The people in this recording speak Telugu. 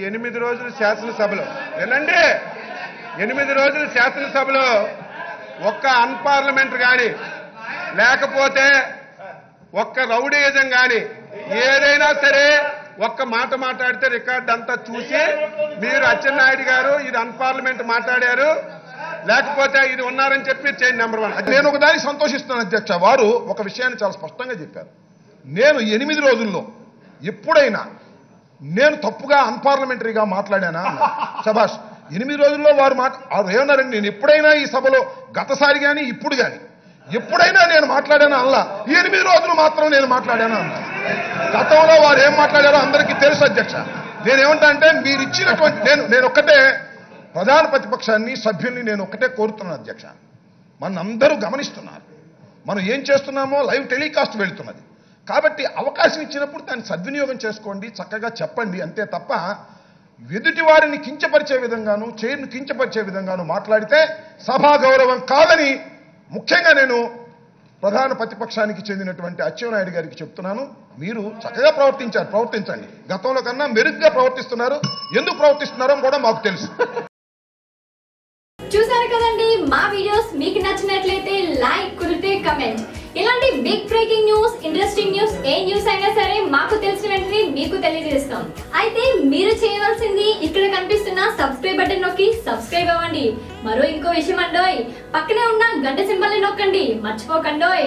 ఎనిమిది రోజులు శాసనసభలో. వినండి ఎనిమిది రోజులు శాసనసభలో ఒక్క అన్పార్లమెంట్ కానీ లేకపోతే ఒక్క రౌడీయిజం కానీ ఏదైనా సరే ఒక్క మాట మాట్లాడితే రికార్డ్ అంతా చూసి మీరు అచ్చెన్నాయుడు గారు ఇది అన్పార్లమెంట్ మాట్లాడారు. లేకపోతే ఇది ఉన్నారని చెప్పి చేయండి నెంబర్ వన్. అది నేను ఒకదానికి సంతోషిస్తున్నాను అధ్యక్ష. వారు ఒక విషయాన్ని చాలా స్పష్టంగా చెప్పారు. నేను ఎనిమిది రోజుల్లో ఎప్పుడైనా నేను తప్పుగా అన్పార్లమెంటరీగా మాట్లాడానా సభాష్ ఎనిమిది రోజుల్లో వారు మాట వారు ఏమన్నారండి నేను ఎప్పుడైనా ఈ సభలో గతసారి కానీ ఇప్పుడు కానీ ఎప్పుడైనా నేను మాట్లాడాను అల్లా ఎనిమిది రోజులు మాత్రం నేను మాట్లాడాను అన్నా. గతంలో వారు ఏం మాట్లాడారో అందరికీ తెలుసు అధ్యక్ష. నేనేమంటా అంటే మీరు ఇచ్చినటువంటి నేను నేను ఒక్కటే ప్రధాన ప్రతిపక్షాన్ని సభ్యుల్ని నేను ఒక్కటే కోరుతున్నాను అధ్యక్ష. మన అందరూ గమనిస్తున్నారు. మనం ఏం చేస్తున్నామో లైవ్ టెలికాస్ట్ వెళ్తున్నది. కాబట్టి అవకాశం ఇచ్చినప్పుడు దాన్ని సద్వినియోగం చేసుకోండి చక్కగా చెప్పండి. అంతే తప్ప ఎదుటి వారిని కించపరిచే విధంగాను చైర్ను కించపరిచే విధంగాను మాట్లాడితే సభా గౌరవం కాదని ముఖ్యంగా నేను ప్రధాన ప్రతిపక్షానికి చెందినటువంటి అచ్చెన్నాయుడు గారికి చెప్తున్నాను. మీరు చక్కగా ప్రవర్తించారు ప్రవర్తించండి. గతంలో కన్నా మెరుగ్గా ప్రవర్తిస్తున్నారు. ఎందుకు ప్రవర్తిస్తున్నారో కూడా మాకు తెలుసు. చూసారు కదండి మా వీడియోస్ మీకు నచ్చినట్లయితే లైక్ కుదిరితే కమెంట్ ఇలాంటి బిగ్ బ్రేకింగ్ న్యూస్ ఇంట్రెస్టింగ్ ఏ న్యూస్ అయినా సరే మాకు తెలిసిన వెంటనే మీకు తెలియజేస్తాం. అయితే మీరు చేయవలసింది ఇక్కడ కనిపిస్తున్న సబ్స్క్రైబ్ బటన్ నొక్కి సబ్స్క్రైబ్ అవ్వండి. మరో ఇంకో విషయం అండోయ్. పక్కనే ఉన్న గంట సింబల్ని నొక్కండి. మర్చిపోకండోయ్.